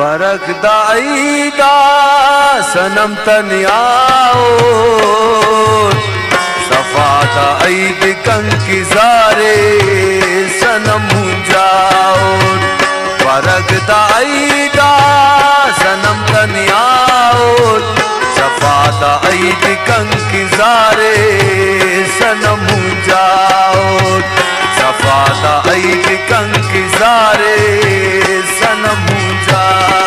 परख दाईदा सनम तनियाओ सनम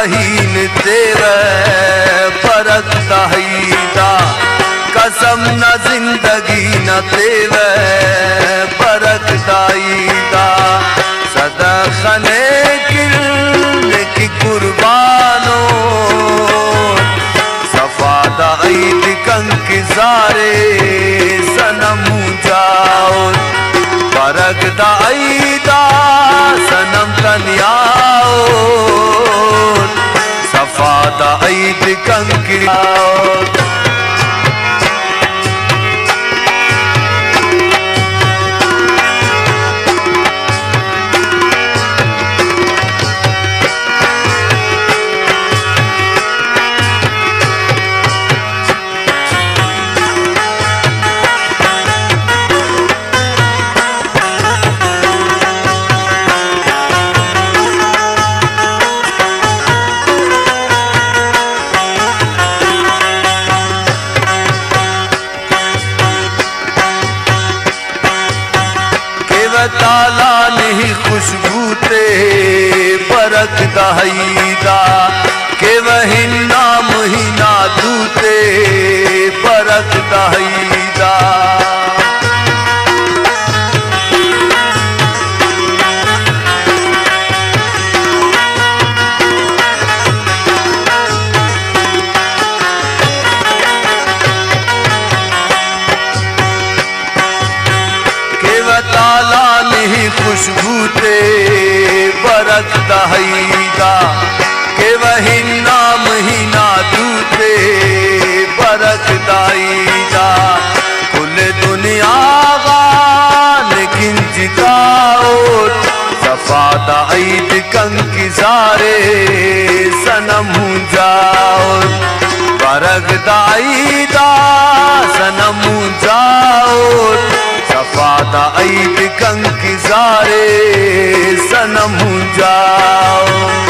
कहीन तेरे फरक दहीदा कसम न ज़िंदगी न तेरे फरक दाईदा कंक बरक दहीदा केव हिन्ना महीना दूते बरक दहीदा केव ताला नहीं खुशबू ते बरक दहीदा केव हिन्ना महीना दूते बरक दाईदा कुल दुनिया लेकिन जिताओ सफादा ईद कंकी जारे सनम जाओ। बरक दाईदा सनम जाओ। सफादा ईद कंक जारे सनम जाओ।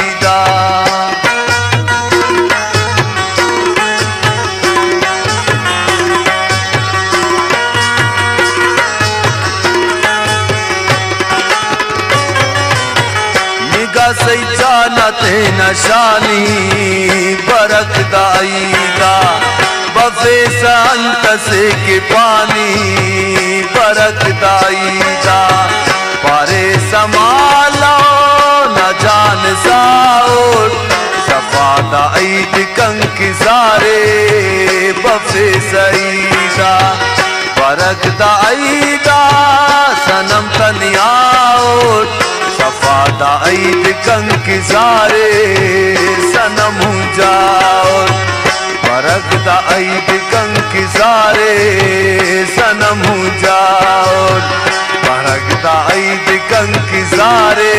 सही जानते नशानी बरक दाईदा बफे संत से के पानी बरक दाईदा पारे समालो न जान साओ सफादा ईद कंक सारे, बफे सईदा। पर बरक गुज़ारे सनम जाओ। परखदा आई बिकम गुज़ारे सनम जाओ। परखदा आई बिकम गुज़ारे